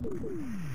Woo!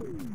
Woo!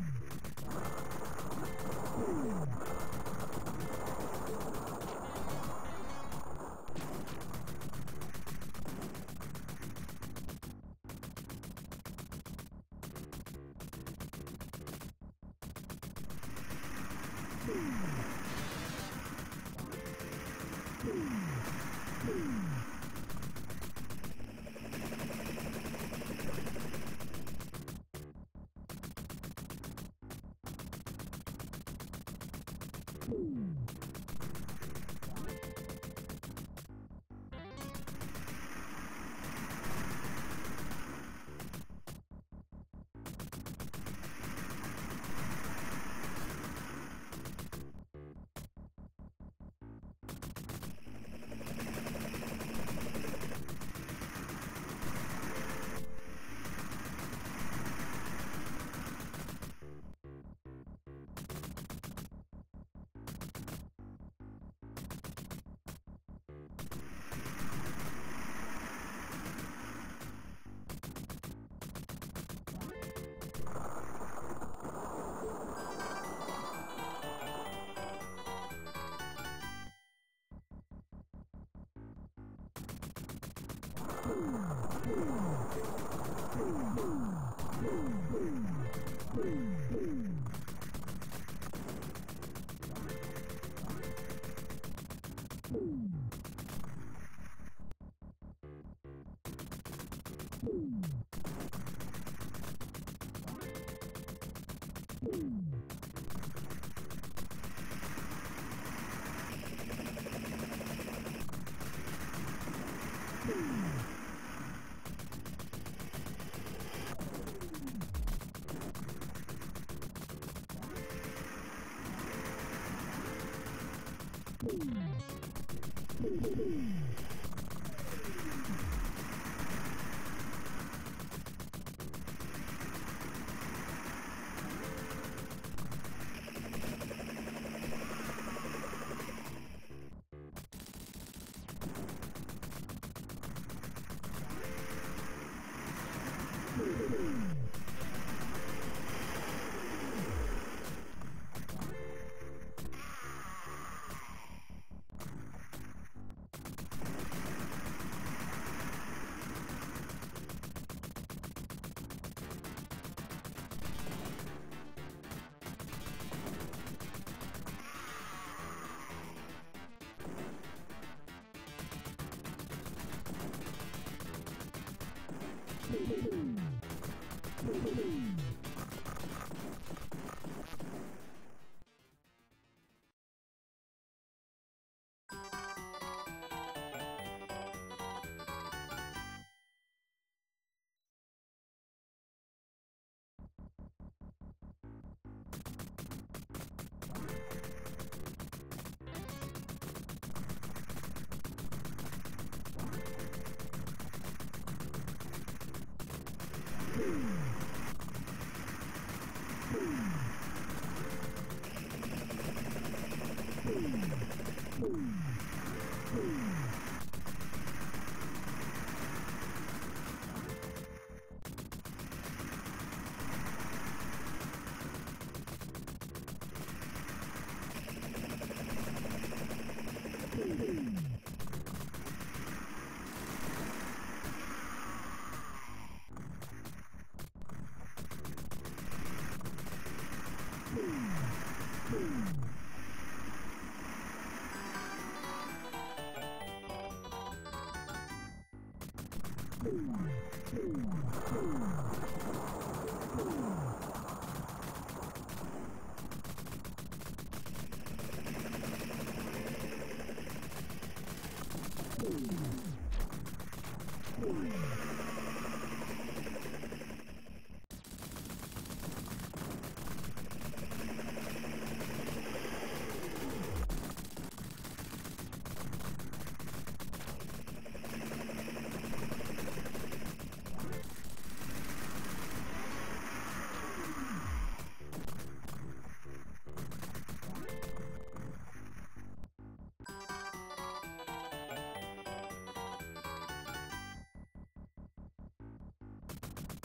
you Hmm.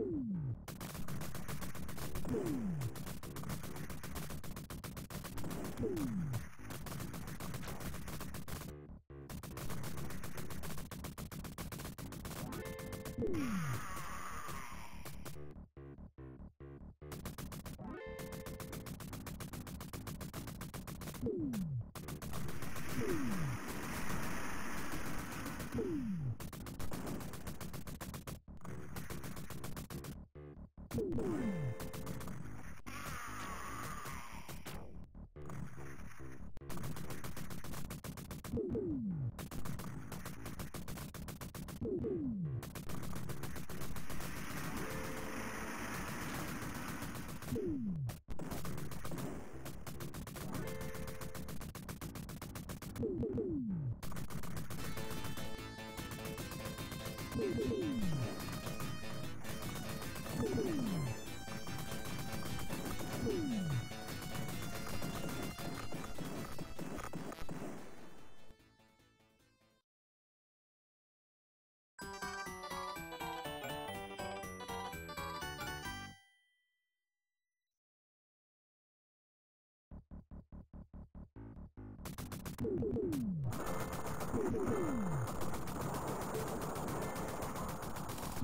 Ooh. you Thank you.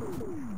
Boom!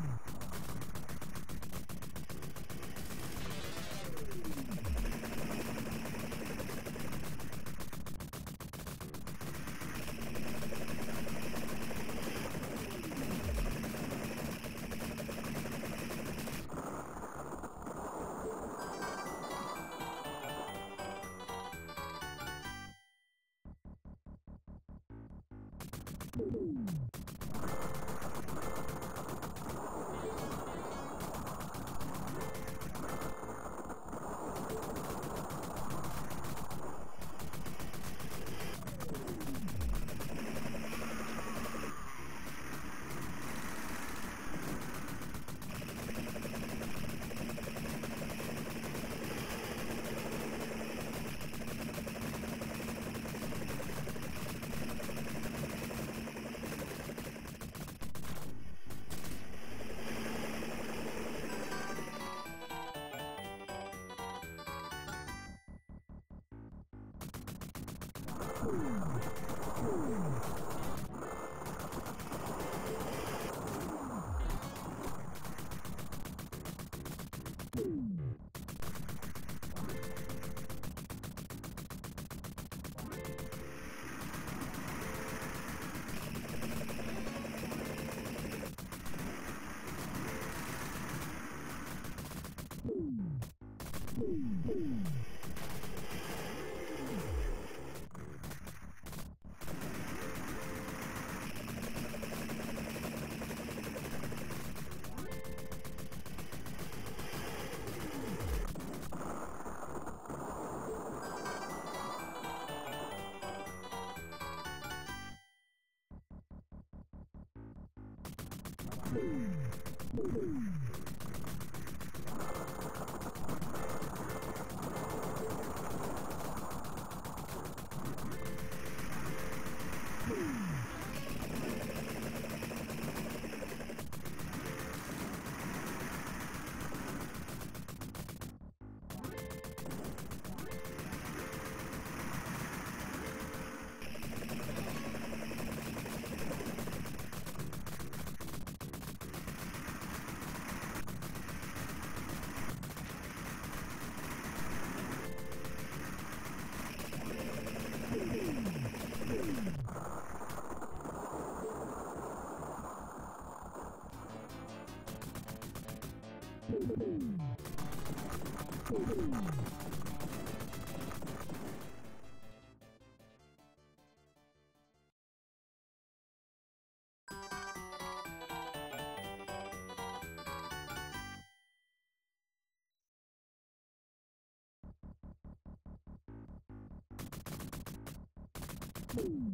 Boom! you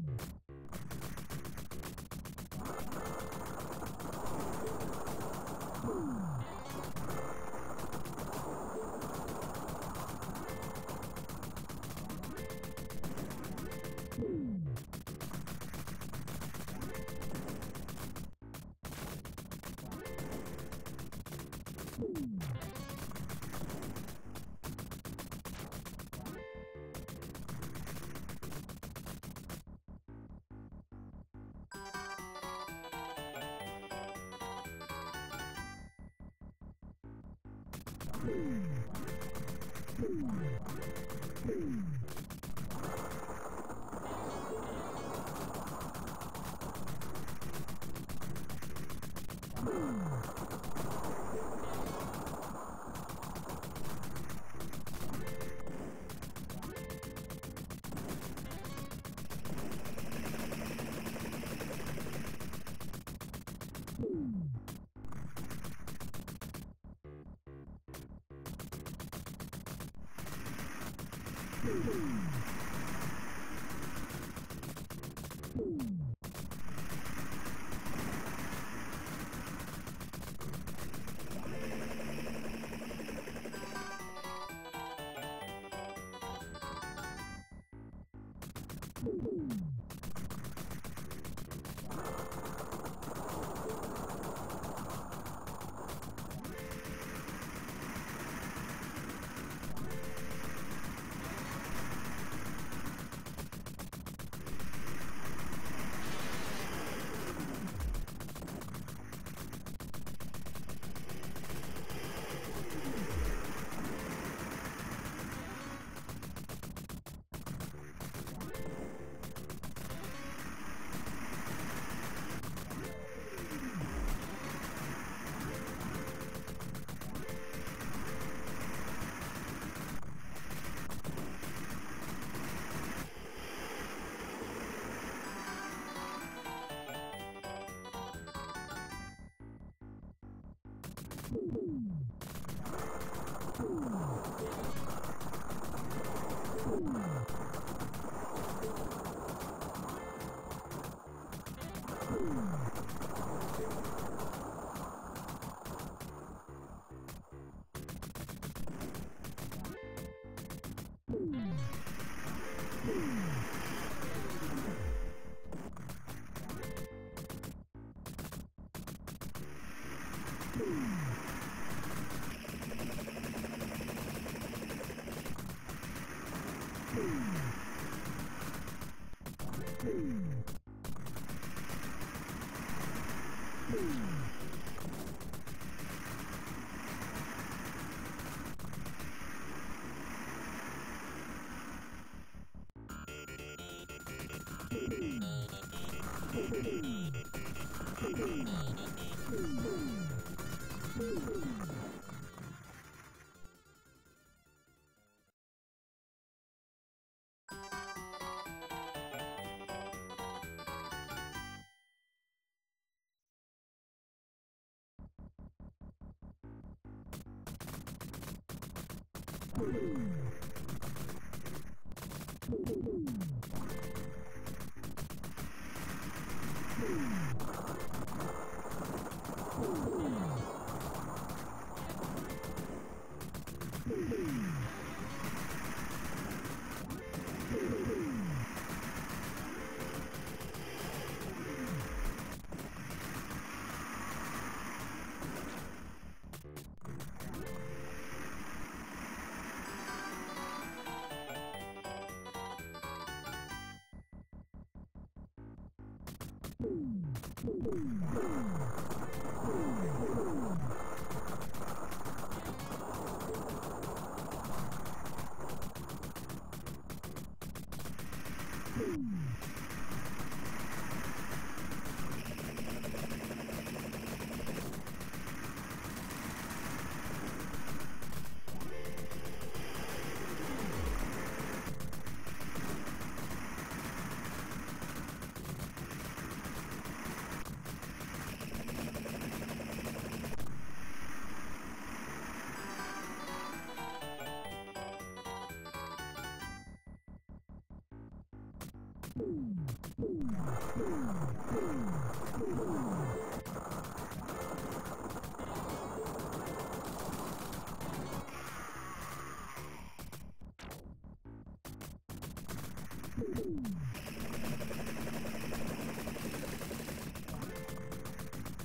Hmm. you Woo!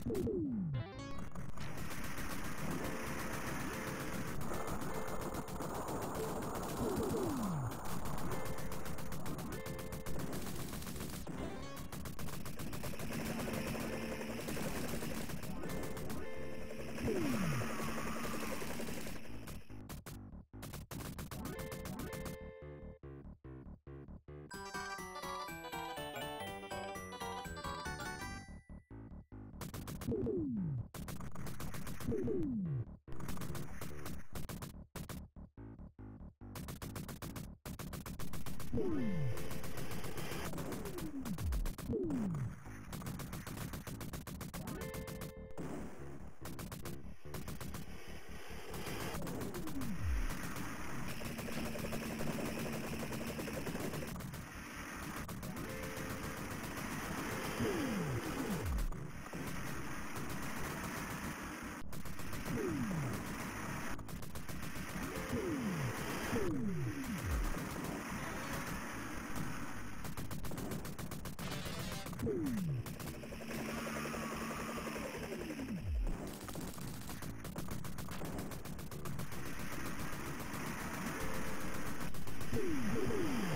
you Mm. Thank you.